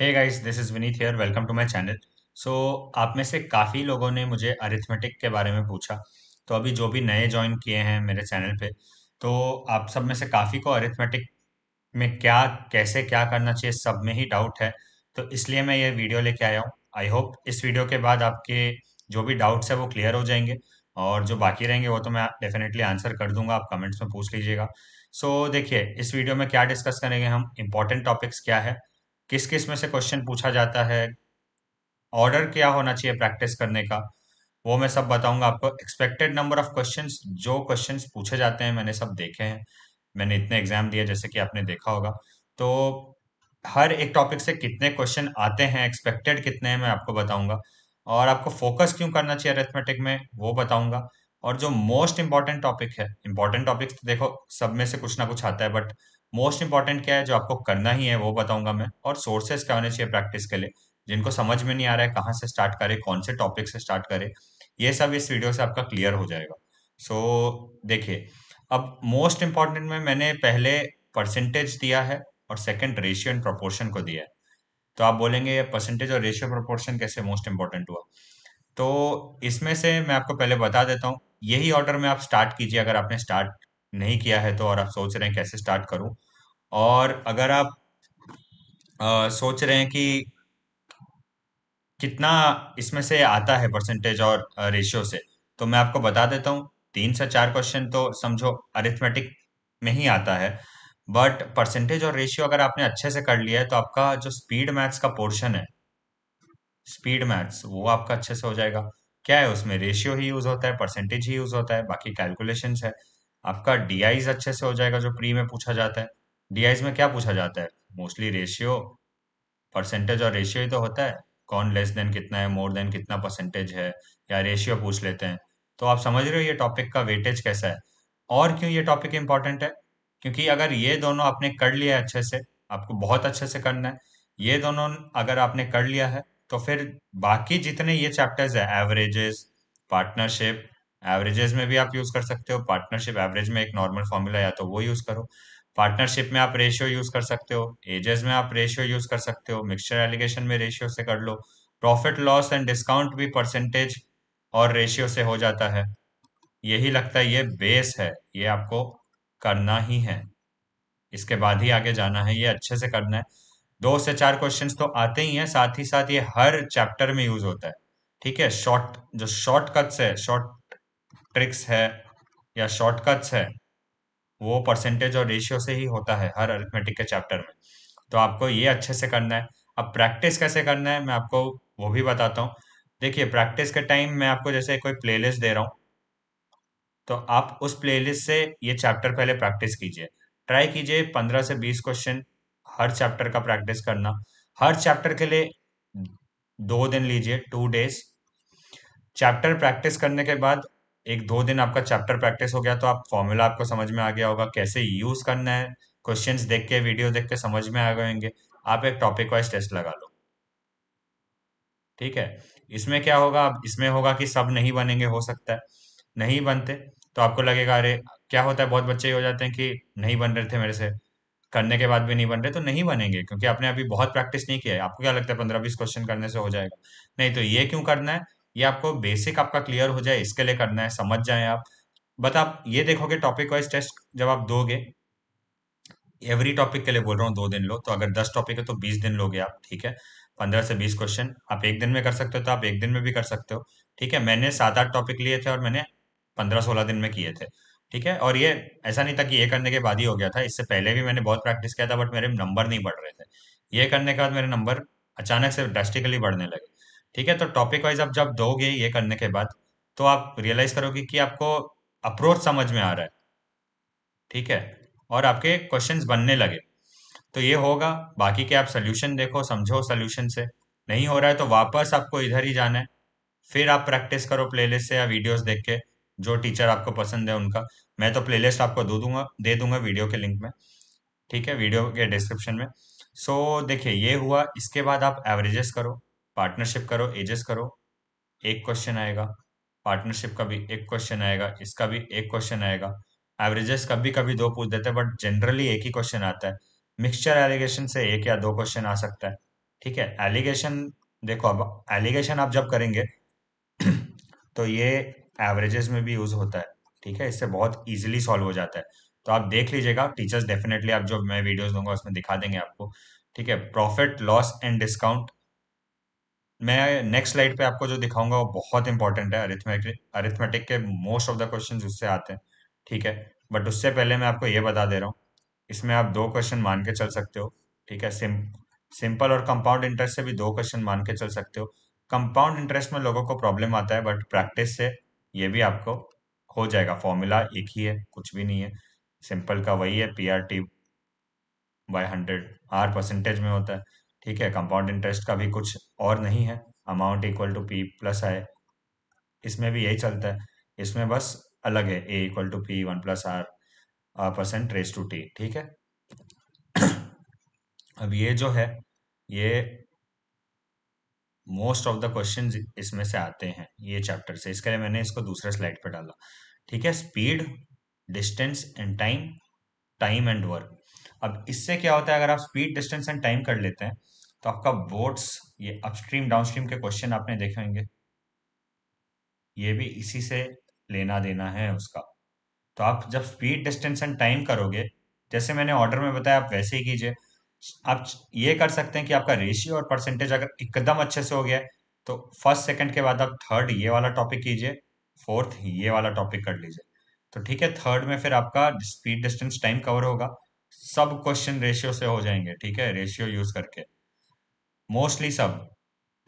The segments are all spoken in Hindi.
Hey guys this is Vineet here welcome to my channel so आप में से काफ़ी लोगों ने मुझे अरिथमेटिक के बारे में पूछा। तो अभी जो भी नए ज्वाइन किए हैं मेरे चैनल पे तो आप सब में से काफ़ी को अरिथमेटिक में क्या कैसे क्या करना चाहिए सब में ही डाउट है। तो इसलिए मैं ये वीडियो लेके आया हूँ। आई होप इस वीडियो के बाद आपके जो भी डाउट्स है वो क्लियर हो जाएँगे। और जो बाकी रहेंगे वो तो मैं डेफिनेटली आंसर कर दूँगा। आप कमेंट्स में पूछ लीजिएगा। सो so, देखिए इस वीडियो में क्या डिस्कस करेंगे हम? इंपॉर्टेंट टॉपिक्स क्या है? किस किसमें से क्वेश्चन पूछा जाता है? ऑर्डर क्या होना चाहिए प्रैक्टिस करने का? वो मैं सब बताऊँगा आपको। एक्सपेक्टेड नंबर ऑफ़ क्वेश्चन जो क्वेश्चन पूछे जाते हैं, मैंने सब देखे हैं। मैंने इतने एग्ज़ाम दिए, जैसे कि आपने देखा होगा। तो हर एक टॉपिक से कितने क्वेश्चन आते हैं एक्सपेक्टेड कितने हैं, मैं आपको बताऊँगा। और आपको फोकस क्यों करना चाहिए अरिथमेटिक में, वो बताऊँगा। और जो मोस्ट इंपॉर्टेंट टॉपिक है इंपॉर्टेंट टॉपिक तो देखो, सब में से कुछ ना कुछ आता है बट मोस्ट इंपॉर्टेंट क्या है जो आपको करना ही है वो बताऊँगा मैं। और सोर्सेस क्या होने चाहिए प्रैक्टिस के लिए? जिनको समझ में नहीं आ रहा है कहाँ से स्टार्ट करे कौन से टॉपिक से स्टार्ट करे ये सब इस वीडियो से आपका क्लियर हो जाएगा। सो so, देखिए अब मोस्ट इंपॉर्टेंट में मैंने पहले परसेंटेज दिया है और सेकंड रेशियो एंड प्रोपोर्शन को दिया है। तो आप बोलेंगे परसेंटेज और रेशियो प्रोपोर्शन कैसे मोस्ट इंपॉर्टेंट हुआ? तो इसमें से मैं आपको पहले बता देता हूँ यही ऑर्डर में आप स्टार्ट कीजिए अगर आपने स्टार्ट नहीं किया है तो और आप सोच रहे हैं कैसे स्टार्ट करूँ? और अगर आप अ, सोच रहे हैं कि कितना इसमें से आता है परसेंटेज और रेशियो से तो मैं आपको बता देता हूँ तीन से चार क्वेश्चन तो समझो अरिथमेटिक में ही आता है बट परसेंटेज और रेशियो अगर आपने अच्छे से कर लिया है तो आपका जो स्पीड मैथ्स का पोर्शन है स्पीड मैथ्स वो आपका अच्छे से हो जाएगा। क्या है उसमें? रेशियो ही यूज़ होता है परसेंटेज ही यूज़ होता है बाकी कैलकुलेशंस है। आपका डीआईज अच्छे से हो जाएगा जो प्री में पूछा जाता है। डीआईज में क्या पूछा जाता है? मोस्टली रेशियो परसेंटेज और रेशियो ही तो होता है। कौन लेस देन कितना है मोर देन कितना परसेंटेज है, या रेशियो पूछ लेते हैं। तो आप समझ रहे हो ये टॉपिक का वेटेज कैसा है? और क्यों ये टॉपिक इंपॉर्टेंट है? क्योंकि अगर ये दोनों आपने कर लिया है अच्छे से, आपको बहुत अच्छे से करना है, ये दोनों अगर आपने कर लिया है तो फिर बाकी जितने ये चैप्टर्स है एवरेजेस पार्टनरशिप एवरेजेस में भी आप यूज़ कर सकते हो पार्टनरशिप एवरेज में एक नॉर्मल फॉर्मूला या तो वो यूज़ करो। पार्टनरशिप में आप रेशियो यूज़ कर सकते हो एजेस में आप रेशियो यूज़ कर सकते हो मिक्सचर एलिगेशन में रेशियो से कर लो। प्रॉफिट लॉस एंड डिस्काउंट भी परसेंटेज और रेशियो से हो जाता है। यही लगता है, ये बेस है, ये आपको करना ही है। इसके बाद ही आगे जाना है, ये अच्छे से करना है। दो से चार क्वेश्चन तो आते ही हैं, साथ ही साथ ये हर चैप्टर में यूज़ होता है। ठीक है शॉर्ट जो शॉर्टकट्स है शॉर्ट ट्रिक्स है या शॉर्टकट्स है, वो परसेंटेज और रेशियो से ही होता है हर अरिथमेटिक के चैप्टर में। तो आपको ये अच्छे से करना है। अब प्रैक्टिस कैसे करना है, मैं आपको वो भी बताता हूँ। देखिए प्रैक्टिस के टाइम मैं आपको जैसे कोई प्लेलिस्ट दे रहा हूँ तो आप उस प्लेलिस्ट से ये चैप्टर पहले प्रैक्टिस कीजिए। ट्राई कीजिए पंद्रह से बीस क्वेश्चन हर चैप्टर का प्रैक्टिस करना। हर चैप्टर के लिए दो दिन लीजिए टू डेज़ चैप्टर प्रैक्टिस करने के बाद एक दो दिन आपका चैप्टर प्रैक्टिस हो गया तो आप फॉर्मूला आपको समझ में आ गया होगा कैसे यूज़ करना है। क्वेश्चंस देख के वीडियो देख के समझ में आ गए होंगे। आप एक टॉपिक वाइज टेस्ट लगा लो। ठीक है? इसमें क्या होगा? इसमें होगा कि सब नहीं बनेंगे, हो सकता है। नहीं बनते तो आपको लगेगा, अरे, क्या होता है? बहुत बच्चे ही हो जाते हैं कि नहीं बन रहे थे मेरे से। करने के बाद भी नहीं बन रहे तो नहीं बनेंगे, क्योंकि आपने अभी बहुत प्रैक्टिस नहीं किया है। आपको क्या लगता है? पंद्रह बीस क्वेश्चन करने से हो जाएगा। नहीं तो ये क्यों करना है? ये आपको बेसिक आपका क्लियर हो जाए, इसके लिए करना है, समझ जाए आप। बट आप ये देखोगे टॉपिक वाइज टेस्ट जब आप दोगे एवरी टॉपिक के लिए बोल रहा हूँ दो दिन लो तो अगर दस टॉपिक है तो बीस दिन लोगे आप, ठीक है? पंद्रह से बीस क्वेश्चन आप एक दिन में कर सकते हो तो आप एक दिन में भी कर सकते हो, ठीक है? मैंने सात आठ टॉपिक लिए थे और मैंने पंद्रह सोलह दिन में किए थे, ठीक है? और ये ऐसा नहीं था कि ये करने के बाद ही हो गया था, इससे पहले भी मैंने बहुत प्रैक्टिस किया था बट मेरे नंबर नहीं बढ़ रहे थे। ये करने के बाद मेरे नंबर अचानक से ड्रास्टिकली बढ़ने लगे। ठीक है? तो टॉपिक वाइज आप जब दोगे ये करने के बाद तो आप रियलाइज़ करोगे कि आपको अप्रोच समझ में आ रहा है। ठीक है? और आपके क्वेश्चंस बनने लगे। तो ये होगा, बाकी के आप सोल्यूशन देखो, समझो सोल्यूशन से। नहीं हो रहा है तो वापस आपको इधर ही जाना है। फिर आप प्रैक्टिस करो प्लेलिस्ट से या वीडियोस देख के, जो टीचर आपको पसंद है उनका। मैं तो प्लेलिस्ट आपको दे दूँगा दे दूँगा वीडियो के लिंक में। ठीक है? वीडियो के डिस्क्रिप्शन में। सो देखिए, ये हुआ, इसके बाद आप एवरेजेस करो। पार्टनरशिप करो एजेस करो। एक क्वेश्चन आएगा पार्टनरशिप का भी एक क्वेश्चन आएगा, इसका भी एक क्वेश्चन आएगा। एवरेजेस कभी कभी दो पूछ देते हैं बट जनरली एक ही क्वेश्चन आता है। मिक्सचर एलिगेशन से एक या दो क्वेश्चन आ सकता है। ठीक है एलिगेशन देखो अब एलिगेशन आप जब करेंगे तो ये एवरेजेस में भी यूज़ होता है। ठीक है, इससे बहुत इजीली सॉल्व हो जाता है। तो आप देख लीजिएगा टीचर्स डेफिनेटली आप जो मैं वीडियोस दूँगा, उसमें दिखा देंगे आपको। ठीक है प्रॉफिट लॉस एंड डिस्काउंट मैं नेक्स्ट स्लाइड पे आपको जो दिखाऊँगा वो बहुत इंपॉर्टेंट है अरिथमेटिक अरिथमेटिक के मोस्ट ऑफ़ द क्वेश्चन उससे आते हैं, ठीक है? बट उससे पहले मैं आपको ये बता दे रहा हूँ, इसमें आप दो क्वेश्चन मान के चल सकते हो, ठीक है? सिम सिंपल और कंपाउंड इंटरेस्ट से भी दो क्वेश्चन मान के चल सकते हो। कंपाउंड इंटरेस्ट में लोगों को प्रॉब्लम आता है बट प्रैक्टिस से ये भी आपको हो जाएगा। फॉर्मूला एक ही है, कुछ भी नहीं है। सिंपल का वही है P R T by hundred R percentage में होता है। ठीक है कंपाउंड इंटरेस्ट का भी कुछ और नहीं है amount equal to P plus I इसमें भी यही चलता है। इसमें बस अलग है A equal to P one plus R percent raise to T ठीक है? अब ये जो है, ये मोस्ट ऑफ़ द क्वेश्चन इसमें से आते हैं, ये चैप्टर से। इसके लिए मैंने इसको दूसरे स्लाइड पे डाला। ठीक है speed distance and time time and work अब इससे क्या होता है, अगर आप स्पीड डिस्टेंस एंड टाइम कर लेते हैं तो आपका बोर्ड्स ये अपस्ट्रीम डाउनस्ट्रीम के क्वेश्चन आपने देखे होंगे। ये भी इसी से लेना देना है उसका। तो आप जब स्पीड डिस्टेंस एंड टाइम करोगे, जैसे मैंने ऑर्डर में बताया, आप वैसे ही कीजिए। आप ये कर सकते हैं कि आपका रेशियो और परसेंटेज अगर एकदम अच्छे से हो गया तो फ़र्स्ट सेकंड के बाद आप थर्ड ये वाला टॉपिक कीजिए फोर्थ ये वाला टॉपिक कर लीजिए। तो ठीक है थर्ड में फिर आपका स्पीड डिस्टेंस टाइम कवर होगा। सब क्वेश्चन रेशियो से हो जाएँगे, ठीक है? रेशियो यूज़ करके। मोस्टली सब,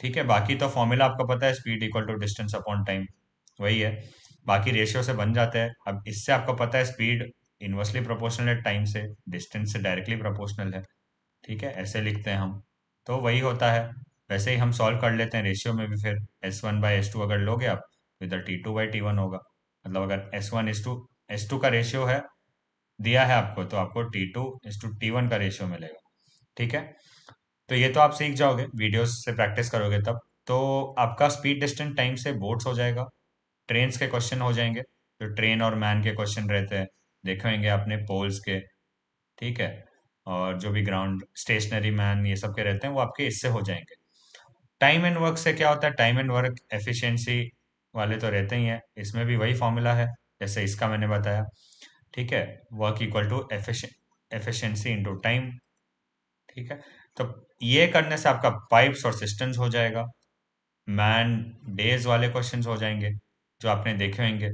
ठीक है? बाकी तो फॉर्मूला आपको पता है speed equal to distance upon time वही है। बाकी रेशियो से बन जाते हैं। अब इससे आपको पता है स्पीड इनवर्सली प्रोपोर्शनल है टाइम से डिस्टेंस से डायरेक्टली प्रोपोर्शनल है, ठीक है? ऐसे लिखते हैं हम। तो वही होता है। वैसे ही हम सॉल्व कर लेते हैं रेशियो में भी फिर। S one by S two अगर लोगे आप तो इधर T two by T one होगा। मतलब अगर S one S two S two का रेशियो है दिया है आपको तो आपको T two S two T one का रेशियो मिलेगा, ठीक है? तो ये तो आप सीख जाओगे वीडियोस से प्रैक्टिस करोगे तब। तो आपका स्पीड डिस्टेंस टाइम से बोर्ड्स हो जाएगा ट्रेन के क्वेश्चन हो जाएँगे जो ट्रेन और मैन के क्वेश्चन रहते हैं देखेंगे आपने पोल्स के, ठीक है? और जो भी ग्राउंड स्टेशनरी मैन ये सब के रहते हैं, वो आपके इससे हो जाएँगे। टाइम एंड वर्क से क्या होता है? टाइम एंड वर्क एफिशिएंसी वाले तो रहते ही हैं, इसमें भी वही फॉर्मूला है, जैसे इसका मैंने बताया। ठीक है? Work equal to efficiency into time ठीक है? तो ये करने से आपका पाइप्स और सिस्टम्स हो जाएगा। मैन डेज़ वाले क्वेश्चंस हो जाएँगे, जो आपने देखे होंगे।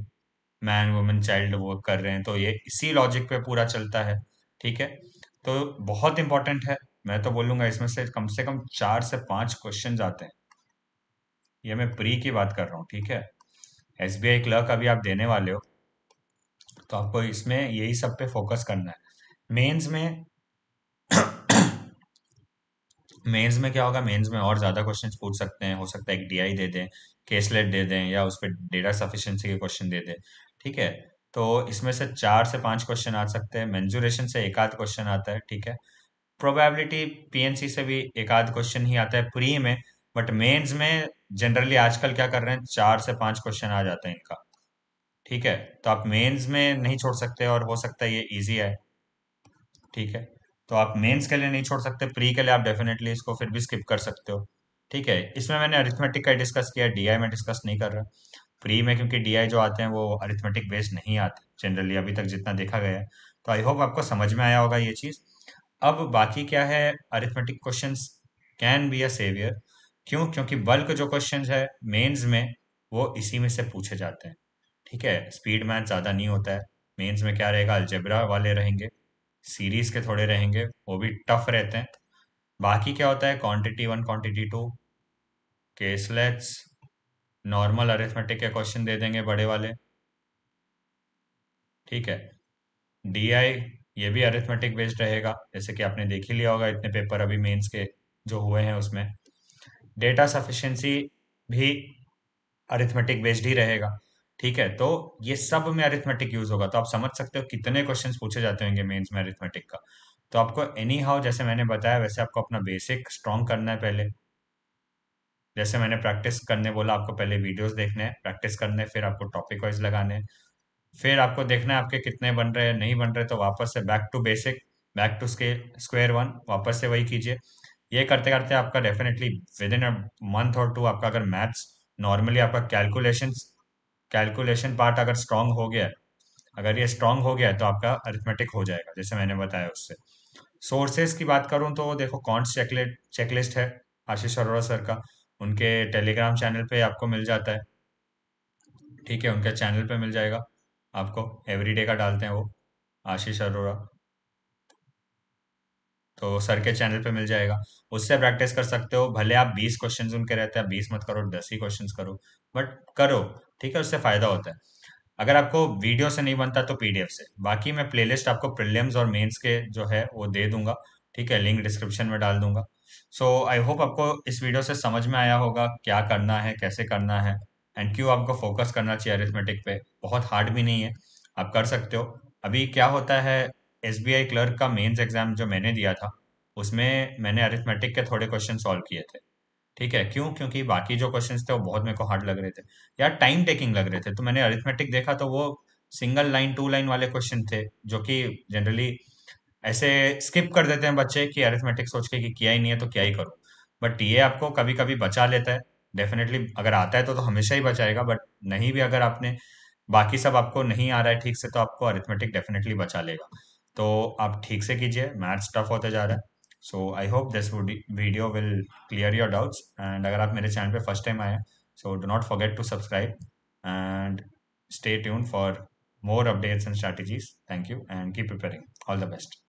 मैन वुमेन चाइल्ड वर्क कर रहे हैं तो ये इसी लॉजिक पे पूरा चलता है, ठीक है? तो बहुत इंपॉर्टेंट है। मैं तो बोलूँगा इसमें से कम से कम चार से पाँच क्वेश्चन आते हैं। ये मैं प्री की बात कर रहा हूँ, ठीक है? एस बी आई क्लर्क अभी आप देने वाले हो। तो आपको इसमें यही सब पे फोकस करना है। मेंस में मेंस में क्या होगा? मेंस में और ज़्यादा क्वेश्चंस पूछ सकते हैं। हो सकता है एक डीआई दे दें केसलेट दे दें या उस पर डेटा सफिशिएंसी के क्वेश्चन दे दें। ठीक है? तो इसमें से चार से पाँच क्वेश्चन आ सकते हैं। मेंजुरेशन से एक आध क्वेश्चन आता है। ठीक है? प्रोबेबिलिटी पीएनसी से भी एक आध क्वेश्चन ही आता है प्री में बट मेंस में जनरली आजकल क्या कर रहे हैं? चार से पाँच क्वेश्चन आ जाते हैं इनका। ठीक है? तो आप मेंस में नहीं छोड़ सकते और हो सकता है ये इजी है। ठीक है? तो आप मेंस के लिए नहीं छोड़ सकते प्री के लिए आप डेफिनेटली इसको फिर भी स्किप कर सकते हो। ठीक है? इसमें मैंने अरिथमेटिक का डिस्कस किया डीआई में डिस्कस नहीं कर रहा। प्री में क्योंकि डीआई जो आते हैं वो अरिथमेटिक बेस्ड नहीं आते जनरली अभी तक जितना देखा गया है। तो आई होप आपको समझ में आया होगा ये चीज़। अब बाकी क्या है? Arithmetic question can be a saviour क्यों? क्योंकि बल्क जो क्वेश्चन है मेंस में, वो इसी में से पूछे जाते हैं। ठीक है स्पीड मैथ ज़्यादा नहीं होता है। मेंस में क्या रहेगा? अलजेब्रा वाले रहेंगे। सीरीज़ के थोड़े रहेंगे। वो भी टफ रहते हैं। बाकी क्या होता है? Quantity one quantity two caselets normal arithmetic के क्वेश्चन दे देंगे बड़े वाले। ठीक है। डी आई ये भी अरिथमेटिक बेस्ड रहेगा। जैसे कि आपने देख ही लिया होगा, इतने पेपर अभी मेंस के जो हुए हैं उसमें। डेटा सफिशिएंसी भी अरिथमेटिक बेस्ड ही रहेगा। ठीक है तो ये सब में अरिथमेटिक यूज़ होगा। तो आप समझ सकते हो कितने क्वेश्चंस पूछे जाते होंगे मेंस में अरिथमेटिक का। तो आपको एनी हाउ जैसे मैंने बताया, वैसे आपको अपना बेसिक स्ट्रॉन्ग करना है पहले। जैसे मैंने प्रैक्टिस करने बोला, आपको पहले वीडियोस देखने हैं प्रैक्टिस करने, फिर आपको टॉपिक वाइज लगाने फिर आपको देखना है आपके कितने बन रहे हैं, नहीं बन रहे तो वापस से back to basic back to scale square one वापस से वही कीजिए। ये करते करते आपका definitely within a month और टू आपका अगर मैथ्स नॉर्मली आपका कैलकुलेशन कैलकुलेशन पार्ट अगर स्ट्रांग हो गया, अगर ये स्ट्रांग हो गया तो आपका अरिथमेटिक हो जाएगा, जैसे मैंने बताया उससे। सोर्सेज की बात करूँ तो देखो, कौन चेकलेट चेकलिस्ट है? आशीष अरोड़ा सर का। उनके टेलीग्राम चैनल पे आपको मिल जाता है। ठीक है, उनके चैनल पे मिल जाएगा। आपको एवरीडे का डालते हैं वो, आशीष अरोड़ा। तो सर के चैनल पे मिल जाएगा। उससे प्रैक्टिस कर सकते हो। भले आप बीस क्वेश्चन उनके रहते हैं, बीस मत करो, दस ही क्वेश्चन करो बट करो, ठीक है? उससे फ़ायदा होता है। अगर आपको वीडियो से नहीं बनता तो पीडीएफ से। बाकी मैं प्लेलिस्ट आपको प्रिलियम्स और मेंस के जो है, वो दे दूँगा, ठीक है? लिंक डिस्क्रिप्शन में डाल दूँगा। सो आई होप आपको इस वीडियो से समझ में आया होगा, क्या करना है, कैसे करना है एंड क्यों आपको फोकस करना चाहिए अरिथमेटिक पे। बहुत हार्ड भी नहीं है। आप कर सकते हो। अभी क्या होता है आई क्लर्क का मेंस एग्ज़ाम जो मैंने दिया था, उसमें मैंने अरिथमेटिक के थोड़े क्वेश्चन सॉल्व किए थे। ठीक है? क्यों? क्योंकि बाकी जो क्वेश्चन थे, वो बहुत मेरे को हार्ड लग रहे थे। या टाइम टेकिंग लग रहे थे। तो मैंने अरिथमेटिक देखा तो वो सिंगल लाइन टू लाइन वाले क्वेश्चन थे, जो कि जनरली ऐसे स्किप कर देते हैं बच्चे कि अरिथमेटिक सोच के कि किया ही नहीं है तो क्या ही करूँ? बट ये आपको कभी कभी बचा लेता है। डेफिनेटली अगर आता है तो तो हमेशा ही बचाएगा बट नहीं भी अगर आपने, बाकी सब आपको नहीं आ रहा है ठीक से तो आपको अरिथमेटिक डेफिनेटली बचा लेगा। तो आप ठीक से कीजिए मैथ्स टफ होते जा रहा है so I hope this video will clear your doubts and अगर आप मेरे चैनल पे फ़र्स्ट टाइम आए so do not forget to subscribe and stay tune for more updates and strategies. Thank you and keep preparing all the best.